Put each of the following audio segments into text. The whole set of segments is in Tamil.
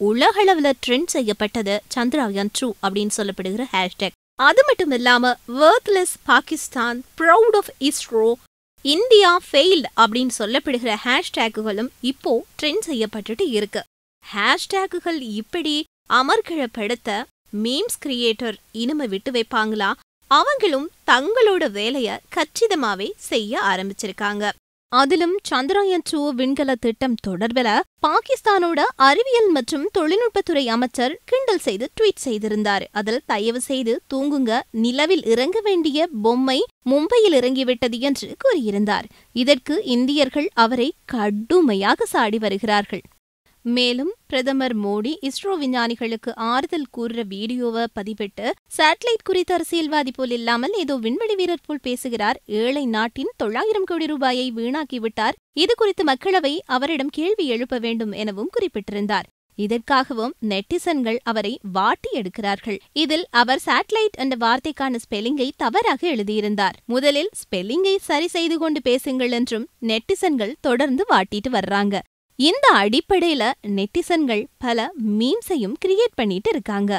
உலகளவுல ட்ரெண்ட் செய்யப்பட்டது சந்திராயன் ட்ரூ அப்படின்னு சொல்லப்படுகிற ஹேஷ்டேக் அது மட்டும் இல்லாம worthless Pakistan proud of ISRO India failed அப்படின்னு சொல்லப்படுகிற ஹேஷ்டேக்குகளும் இப்போ ட்ரெண்ட் செய்யப்பட்டுட்டு இருக்கு. ஹேஷ்டேக்குகள் இப்படி அமர்கிழப்படுத்த மீம்ஸ் கிரியேட்டர் இனிமே விட்டு வைப்பாங்களா? அவங்களும் தங்களோட வேலைய கச்சிதமாவே செய்ய ஆரம்பிச்சிருக்காங்க. அதிலும் சந்திராயன் டூ விண்கல திட்டம் தொடர்பில பாகிஸ்தானோட அறிவியல் மற்றும் தொழில்நுட்பத்துறை அமைச்சர் கிண்டல் செய்து ட்வீட் செய்திருந்தார். அதில் தயவு செய்து தூங்குங்க நிலவில் இறங்க வேண்டிய பொம்மை மும்பையில் இறங்கிவிட்டது என்று கூறியிருந்தார். இதற்கு இந்தியர்கள் அவரை கடுமையாக சாடி வருகிறார்கள். மேலும் பிரதமர் மோடி இஸ்ரோ விஞ்ஞானிகளுக்கு ஆறுதல் கூறுற வீடியோவை பதிவிட்டு சேட்டலைட் குறித்த அரசியல்வாதி போல் இல்லாமல் ஏதோ விண்வெளி வீரர் போல் பேசுகிறார். ஏழை நாட்டின் தொள்ளாயிரம் கோடி ரூபாயை வீணாக்கிவிட்டார். இது குறித்து மக்களவை அவரிடம் கேள்வி எழுப்ப வேண்டும் எனவும் குறிப்பிட்டிருந்தார். இதற்காகவும் நெட்டிசன்கள் அவரை வாட்டி எடுக்கிறார்கள். இதில் அவர் சேட்டலைட் என்ற வார்த்தைக்கான ஸ்பெல்லிங்கை தவறாக எழுதியிருந்தார். முதலில் ஸ்பெல்லிங்கை சரி செய்து கொண்டு பேசுங்கள் என்றும் நெட்டிசன்கள் தொடர்ந்து வாட்டிட்டு வர்றாங்க. இந்த அடிப்படையில நெட்டிசன்கள் பல மீம்ஸையும் கிரியேட் பண்ணிட்டு இருக்காங்க.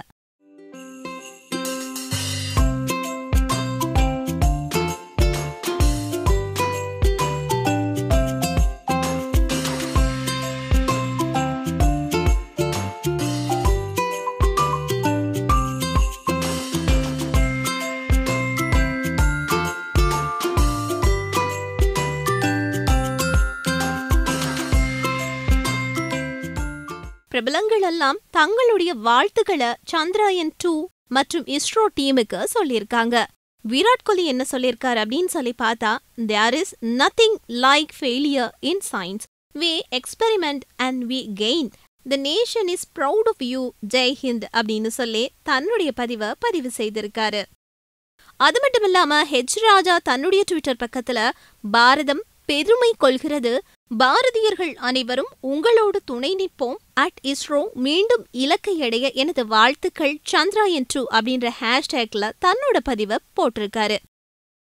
பிரபலங்கள் எல்லாம் தங்களுடைய வாழ்த்துக்களை சந்திராயன் டூ மற்றும் இஸ்ரோ டீமுக்கு சொல்லியிருக்காங்க. விராட் கோலி என்ன சொல்லியிருக்காரு அப்படின்னு சொல்லி பார்த்தா there is nothing like failure in science we experiment and we gain the nation is proud of you Jai Hind அப்படின்னு சொல்லி தன்னுடைய பதிவை பதிவு செய்திருக்காரு. அது மட்டும் இல்லாம ஹெச் ராஜா தன்னுடைய ட்விட்டர் பக்கத்துல பாரதம் பெருமை கொள்கிறது. பாரதியர்கள் அனைவரும் உங்களோடு துணை நிற்போம். அட் இஸ்ரோ மீண்டும் இலக்கை அடைய எனது வாழ்த்துக்கள் சந்திராயன் டூ அப்படின்ற ஹேஷ்டேக்ல தன்னோட பதிவை போட்டிருக்காரு.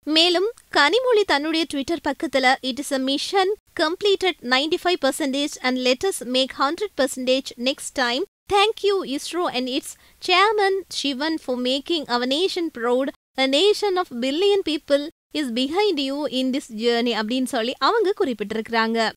மேலும் கனிமொழி தன்னுடைய ட்விட்டர் பக்கத்துல it is a mission completed ninety five percentage and let's make hundred percentage next time thank you ISRO and it's chairman Sivan for making our nation proud a nation of billion people is behind you in this journey அப்படின்னு சொல்லி அவங்க குறிப்பிட்டிருக்கிறாங்க.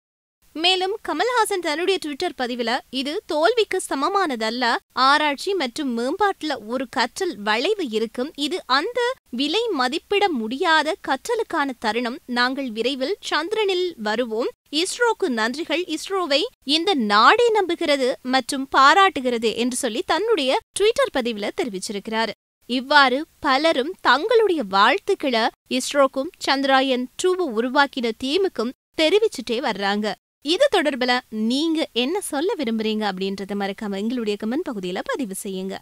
மேலும் கமல்ஹாசன் தன்னுடைய ட்விட்டர் பதிவுல இது தோல்விக்கு சமமானதல்ல ஆராய்ச்சி மற்றும் மேம்பாட்டுல ஒரு கற்றல் வளைவு இருக்கும். இது அந்த விலை மதிப்பிட முடியாத கற்றலுக்கான தருணம். நாங்கள் விரைவில் சந்திரனில் வருவோம். இஸ்ரோக்கு நன்றிகள். இஸ்ரோவை இந்த நாடே நம்புகிறது மற்றும் பாராட்டுகிறது என்று சொல்லி தன்னுடைய ட்விட்டர் பதிவுல தெரிவிச்சிருக்கிறார். இவ்வாறு பலரும் தங்களுடைய வாழ்த்துக்களை இஸ்ரோக்கும் சந்திராயன் டூவை உருவாக்கின டீமுக்கும் தெரிவிச்சுட்டே வர்றாங்க. இது தொடர்பில் நீங்க என்ன சொல்ல விரும்புறீங்க அப்படின்றத மறக்காம எங்களுடைய கமெண்ட் பகுதியில பதிவு செய்யுங்க.